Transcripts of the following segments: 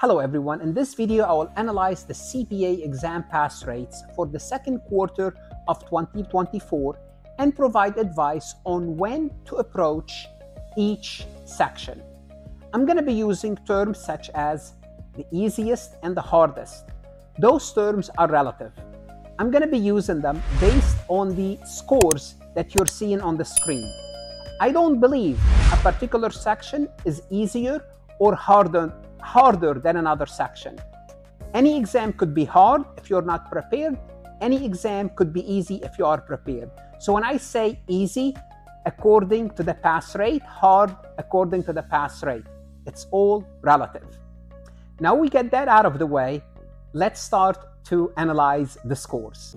Hello everyone, in this video I will analyze the CPA exam pass rates for the second quarter of 2024 and provide advice on when to approach each section. I'm going to be using terms such as the easiest and the hardest. Those terms are relative. I'm going to be using them based on the scores that you're seeing on the screen. I don't believe a particular section is easier or harder harder than another section. Any exam could be hard if you're not prepared. Any exam could be easy if you are prepared. So when I say easy, according to the pass rate, hard according to the pass rate, it's all relative. Now we get that out of the way, let's start to analyze the scores.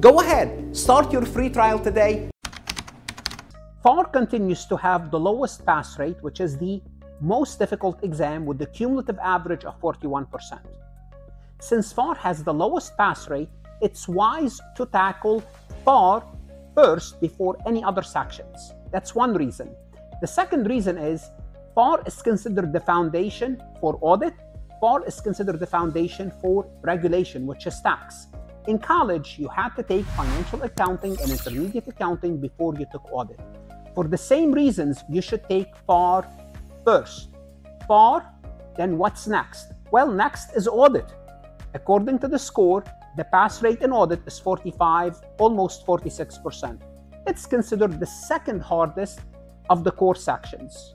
Go ahead, start your free trial today. FAR continues to have the lowest pass rate, which is the most difficult exam with the cumulative average of 41%. Since FAR has the lowest pass rate, it's wise to tackle FAR first before any other sections. That's one reason. The second reason is FAR is considered the foundation for audit. FAR is considered the foundation for regulation, which is tax. In college, you had to take financial accounting and intermediate accounting before you took audit. For the same reasons, you should take FAR first. FAR, then what's next? Well, next is audit. According to the score, the pass rate in audit is 45, almost 46%. It's considered the second hardest of the core sections.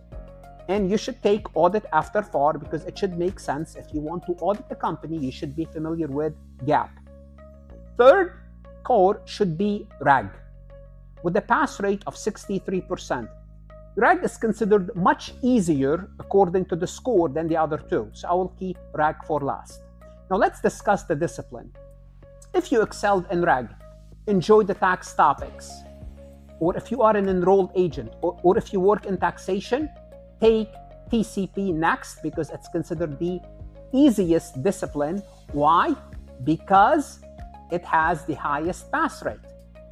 And you should take audit after FAR because it should make sense. If you want to audit the company, you should be familiar with GAAP. Third core should be REG, with a pass rate of 63%. REG is considered much easier according to the score than the other two, so I will keep REG for last. Now let's discuss the discipline. If you excelled in REG, enjoy the tax topics, or if you are an enrolled agent, or, or if you work in taxation, take TCP next because it's considered the easiest discipline. Why? Because it has the highest pass rate.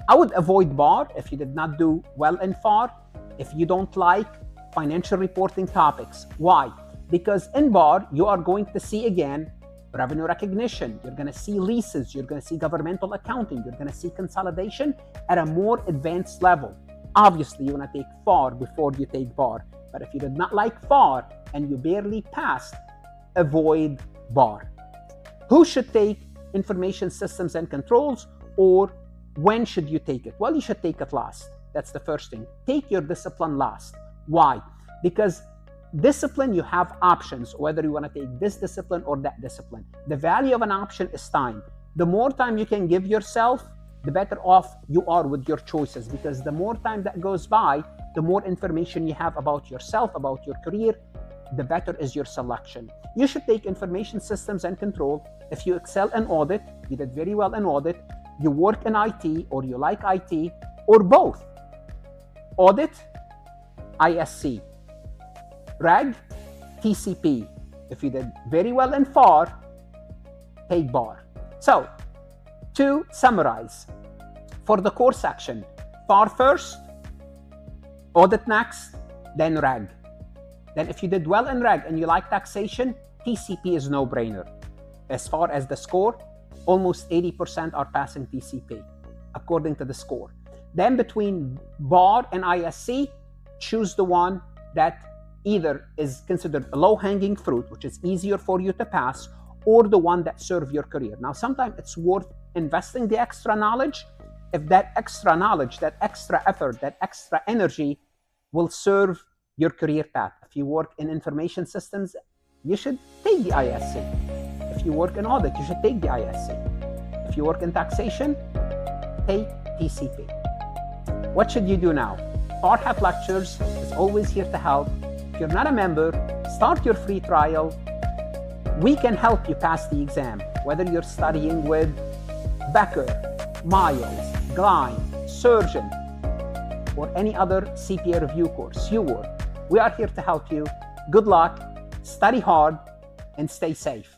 I would avoid bar if you did not do well in FAR, if you don't like financial reporting topics. Why? Because in bar, you are going to see again revenue recognition, you're going to see leases, you're going to see governmental accounting, you're going to see consolidation at a more advanced level. Obviously, you want to take FAR before you take bar. But if you did not like FAR and you barely passed, avoid bar. Who should take information systems and controls, or when should you take it? Well, you should take it last. That's the first thing. Take your discipline last. Why? Because discipline, you have options, whether you want to take this discipline or that discipline. The value of an option is time. The more time you can give yourself, the better off you are with your choices because the more time that goes by, the more information you have about yourself, about your career, the better is your selection. You should take information systems and control. If you excel in audit, you did very well in audit, you work in IT or you like IT, or both. Audit, ISC. REG, TCP. If you did very well in FAR, take BAR. So, to summarize, for the core section, FAR first, audit next, then REG. Then if you did well in reg and you like taxation, TCP is no-brainer. As far as the score, almost 80% are passing TCP, according to the score. Then between BAR and ISC, choose the one that either is considered a low-hanging fruit, which is easier for you to pass, or the one that serve your career. Now, sometimes it's worth investing the extra knowledge if that extra knowledge, that extra effort, that extra energy will serve your career path. If you work in information systems, you should take the ISC. If you work in audit, you should take the ISC. If you work in taxation, take TCP. What should you do now? Farhat Lectures is always here to help. If you're not a member, start your free trial. We can help you pass the exam, whether you're studying with Becker, Miles, Gleim, Surgent, or any other CPA review course you would. We are here to help you. Good luck, study hard, and stay safe.